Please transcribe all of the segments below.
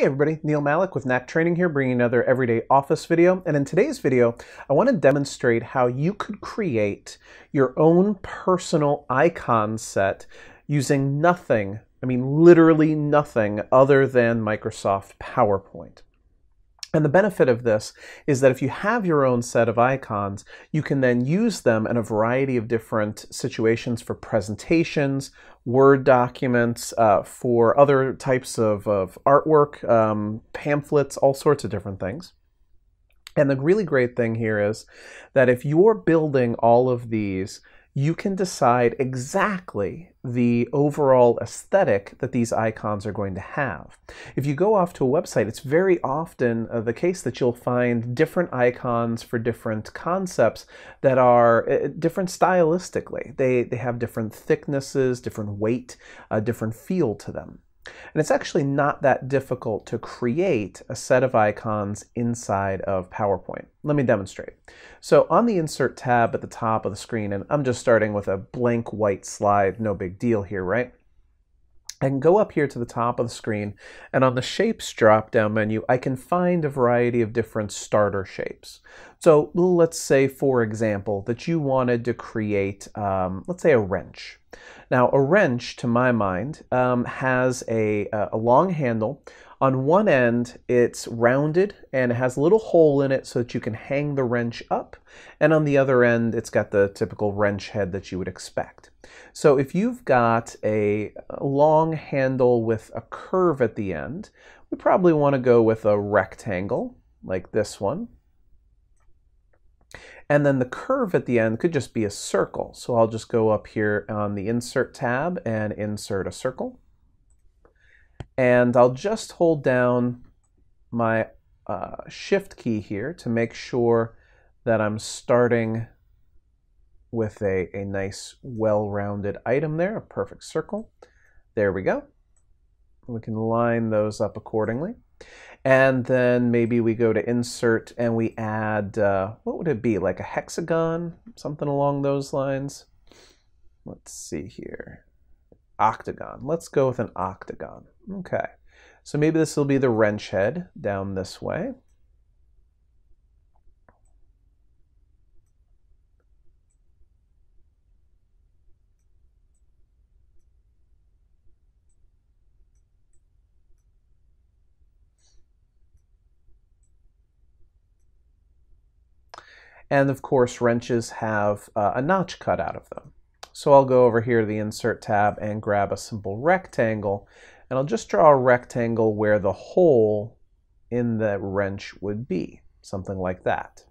Hey everybody, Neil Malek with Knack Training here, bringing another everyday office video. And in today's video, I want to demonstrate how you could create your own personal icon set using nothing, I mean literally nothing other than Microsoft PowerPoint. And the benefit of this is that if you have your own set of icons, you can then use them in a variety of different situations for presentations, Word documents, uh, for other types of, of artwork, um, pamphlets, all sorts of different things. And the really great thing here is that if you're building all of these you can decide exactly the overall aesthetic that these icons are going to have. If you go off to a website, it's very often uh, the case that you'll find different icons for different concepts that are uh, different stylistically. They, they have different thicknesses, different weight, a uh, different feel to them. And it's actually not that difficult to create a set of icons inside of PowerPoint. Let me demonstrate. So on the Insert tab at the top of the screen, and I'm just starting with a blank white slide, no big deal here, right? I can go up here to the top of the screen, and on the Shapes drop-down menu, I can find a variety of different starter shapes. So let's say, for example, that you wanted to create, um, let's say, a wrench. Now, a wrench, to my mind, um, has a, a long handle. On one end, it's rounded and it has a little hole in it so that you can hang the wrench up. And on the other end, it's got the typical wrench head that you would expect. So if you've got a long handle with a curve at the end, we probably want to go with a rectangle like this one. And then the curve at the end could just be a circle. So I'll just go up here on the Insert tab and insert a circle. And I'll just hold down my uh, Shift key here to make sure that I'm starting with a, a nice well-rounded item there, a perfect circle. There we go. We can line those up accordingly. And then maybe we go to insert and we add, uh, what would it be, like a hexagon, something along those lines? Let's see here. Octagon. Let's go with an octagon. Okay. So maybe this will be the wrench head down this way. And of course, wrenches have uh, a notch cut out of them. So I'll go over here to the Insert tab and grab a simple rectangle. And I'll just draw a rectangle where the hole in the wrench would be, something like that.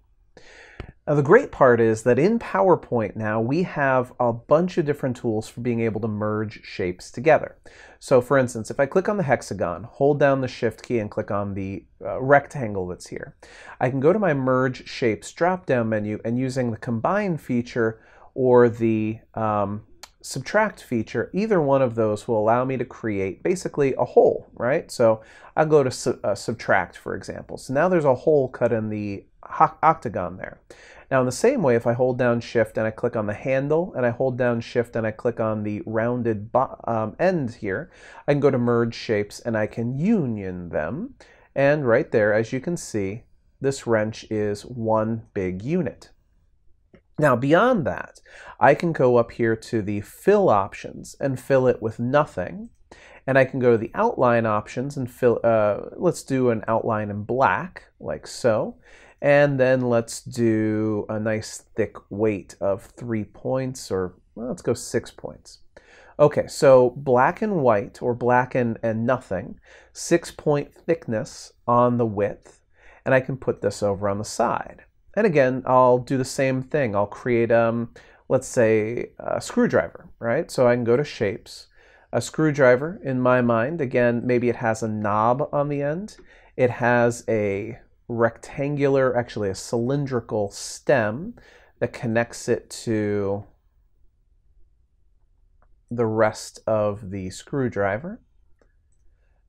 Now the great part is that in PowerPoint now we have a bunch of different tools for being able to merge shapes together. So for instance, if I click on the hexagon, hold down the shift key and click on the uh, rectangle that's here, I can go to my merge shapes drop down menu and using the combine feature or the um, subtract feature, either one of those will allow me to create basically a hole, right? So I'll go to su uh, subtract, for example. So now there's a hole cut in the octagon there. Now in the same way, if I hold down shift and I click on the handle and I hold down shift and I click on the rounded um, end here, I can go to merge shapes and I can union them. And right there, as you can see, this wrench is one big unit. Now beyond that, I can go up here to the fill options and fill it with nothing. And I can go to the outline options and fill, uh, let's do an outline in black, like so. And then let's do a nice thick weight of three points, or well, let's go six points. Okay, so black and white, or black and, and nothing, six point thickness on the width, and I can put this over on the side. And again, I'll do the same thing. I'll create, um, let's say, a screwdriver, right? So I can go to shapes. A screwdriver, in my mind, again, maybe it has a knob on the end. It has a rectangular, actually a cylindrical stem that connects it to the rest of the screwdriver.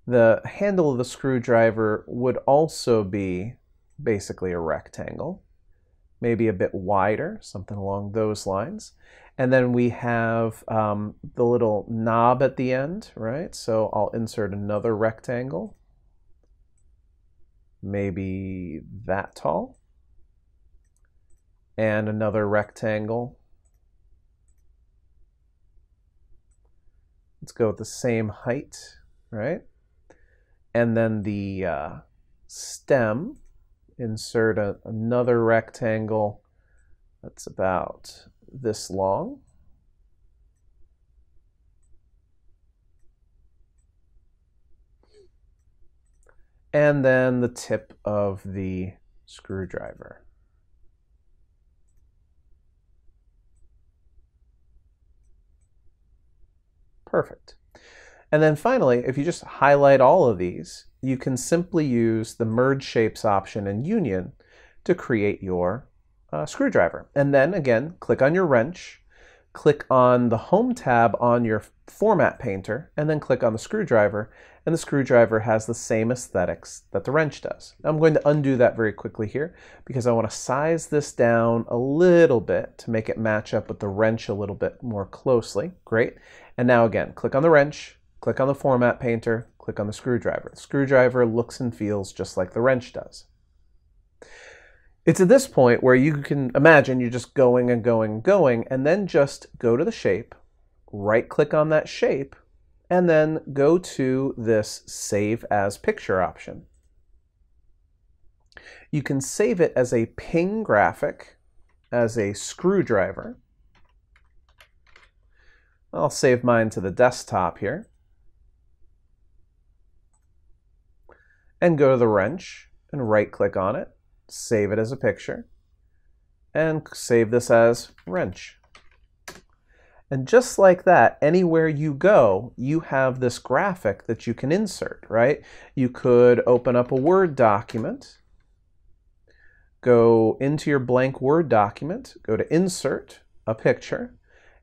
The handle of the screwdriver would also be basically a rectangle, maybe a bit wider, something along those lines. And then we have um, the little knob at the end, right? So I'll insert another rectangle maybe that tall. And another rectangle. Let's go with the same height, right? And then the uh, stem, insert a, another rectangle that's about this long. And then the tip of the screwdriver. Perfect. And then finally, if you just highlight all of these, you can simply use the Merge Shapes option in Union to create your uh, screwdriver. And then again, click on your wrench, click on the Home tab on your Format Painter, and then click on the screwdriver, and the screwdriver has the same aesthetics that the wrench does. I'm going to undo that very quickly here because I want to size this down a little bit to make it match up with the wrench a little bit more closely. Great. And now again, click on the wrench, click on the format painter, click on the screwdriver. The screwdriver looks and feels just like the wrench does. It's at this point where you can imagine you're just going and going and going, and then just go to the shape, right click on that shape, and then go to this Save as Picture option. You can save it as a ping graphic, as a screwdriver. I'll save mine to the desktop here. And go to the wrench and right click on it, save it as a picture, and save this as wrench. And just like that, anywhere you go, you have this graphic that you can insert, right? You could open up a Word document, go into your blank Word document, go to Insert, a picture,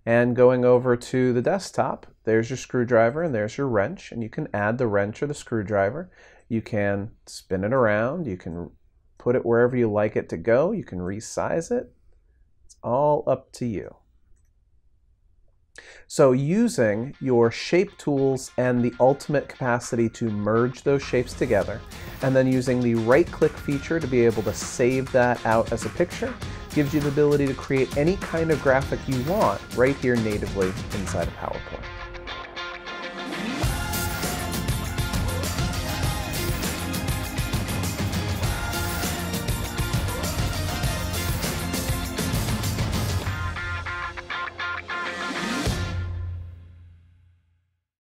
and going over to the desktop, there's your screwdriver and there's your wrench, and you can add the wrench or the screwdriver. You can spin it around, you can put it wherever you like it to go, you can resize it. It's all up to you. So using your shape tools and the ultimate capacity to merge those shapes together, and then using the right click feature to be able to save that out as a picture, gives you the ability to create any kind of graphic you want right here natively inside of PowerPoint.